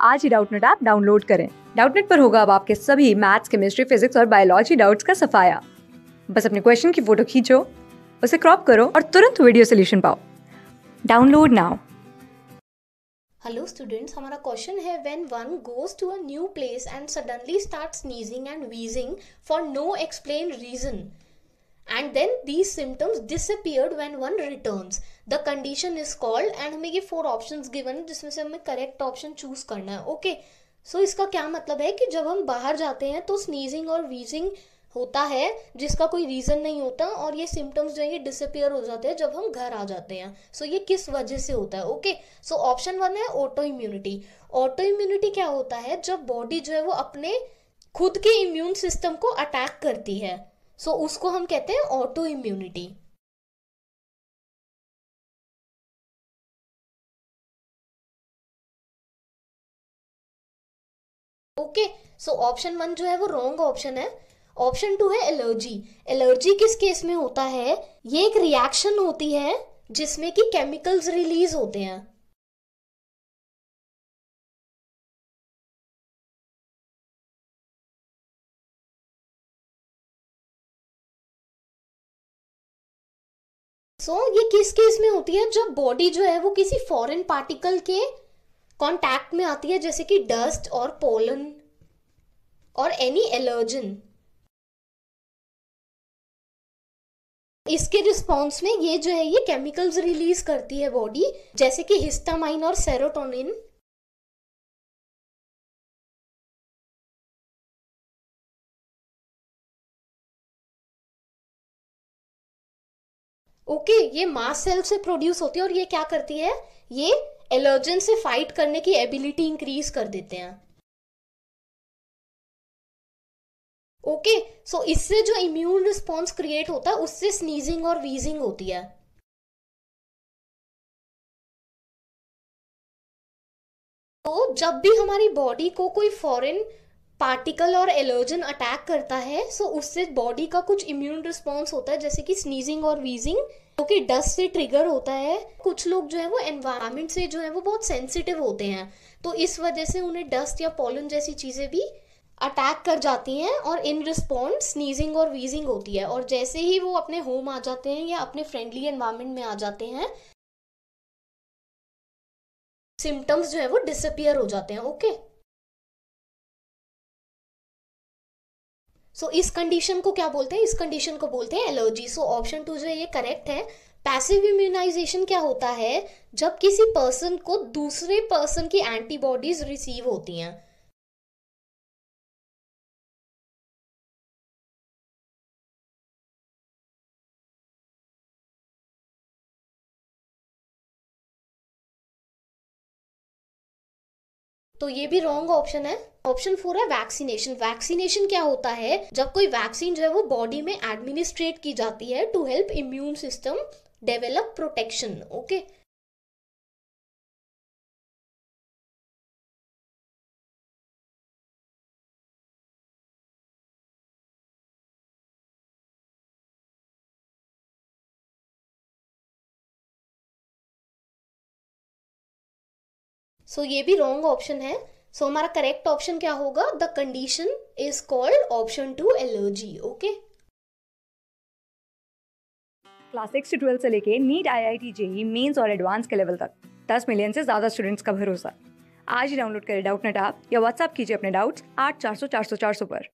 आज ही Doubtnut app download करें। डाउटनेट पर होगा अब आपके सभी मैथ्स केमिस्ट्री फिजिक्स और बायोलॉजी डाउट्स का सफाया। बस अपने क्वेश्चन की फ़ोटो खींचो, उसे क्रॉप करो और तुरंत वीडियो सोल्यूशन पाओ। डाउनलोड नाउ हेलो स्टूडेंट्स हमारा क्वेश्चन है when one goes to a new place and suddenly start sneezing and wheezing for no explain reason and then these symptoms disappeared when one returns the condition is called and हमें ये four option given है जिसमें से हमें correct option choose करना है okay okay? So so, इसका क्या मतलब है कि जब हम बाहर जाते हैं तो स्नीजिंग और वीजिंग होता है जिसका कोई रीज़न नहीं होता और ये सिम्टम्स जो है ये डिसअपियर हो जाते हैं जब हम घर आ जाते हैं। सो so, ये किस वजह से होता है ओके सो ऑप्शन वन है ऑटो इम्यूनिटी ऑटो इम्यूनिटी क्या होता है? जब बॉडी जो है वो अपने खुद के इम्यून सिस्टम को अटैक करती है। सो so, उसको हम कहते हैं auto immunity okay so option one जो है वो रॉन्ग ऑप्शन है. ऑप्शन टू है एलर्जी एलर्जी किस केस में होता है? ये एक रिएक्शन होती है जिसमें कि केमिकल्स रिलीज़ होते हैं. सो so, ये किस केस में होती है? जब बॉडी जो है वो किसी फॉरेन पार्टिकल के कांटेक्ट में आती है जैसे कि डस्ट और पोलन और एनी एलर्जन इसके रिस्पॉन्स में ये जो है ये केमिकल्स रिलीज़ करती है बॉडी जैसे कि हिस्टामाइन और सेरोटोनिन ओके okay, ये मास सेल से प्रोड्यूस होती है और ये क्या करती है? ये एलर्जन से फाइट करने की एबिलिटी इंक्रीज कर देते हैं। ओके okay, सो so इससे जो इम्यून रिस्पॉन्स क्रिएट होता है उससे स्नीजिंग और वीजिंग होती है। तो जब भी हमारी बॉडी को कोई फॉरेन पार्टिकल और एलर्जन अटैक करता है सो उससे बॉडी का कुछ इम्यून रिस्पॉन्स होता है जैसे कि स्नीजिंग और वीजिंग क्योंकि तो डस्ट से ट्रिगर होता है, कुछ लोग जो है वो एनवायरमेंट से जो है वो बहुत सेंसिटिव होते हैं तो इस वजह से उन्हें डस्ट या पॉलन जैसी चीज़ें भी अटैक कर जाती हैं और इन रिस्पॉन्स स्नीजिंग और वीजिंग होती है और जैसे ही वो अपने होम आ जाते हैं या अपने फ्रेंडली एनवायरमेंट में आ जाते हैं सिम्टम्स जो है वो डिसअपियर हो जाते हैं ओके okay? सो so, इस कंडीशन को क्या बोलते हैं? इस कंडीशन को बोलते हैं एलर्जी सो ऑप्शन टू जो है ये करेक्ट है। पैसिव इम्यूनाइजेशन क्या होता है? जब किसी पर्सन को दूसरे पर्सन की एंटीबॉडीज रिसीव होती हैं। तो ये भी रॉन्ग ऑप्शन है। ऑप्शन फोर है वैक्सीनेशन वैक्सीनेशन क्या होता है? जब कोई वैक्सीन जो है वो बॉडी में एडमिनिस्ट्रेट की जाती है to help immune system develop protection okay so ये भी रॉन्ग ऑप्शन है. सो हमारा करेक्ट ऑप्शन क्या होगा? The condition is called option two allergy okay class six twelfth से लेके NEET I I T JEE mains और एडवांस के लेवल तक. दस मिलियन से ज़्यादा स्टूडेंट्स का भरोसा. आज ही डाउनलोड करें डाउट नेट ऐप या व्हाट्सएप कीजिए अपने डाउट्स आठ चार सौ चार सौ चार सौ पर.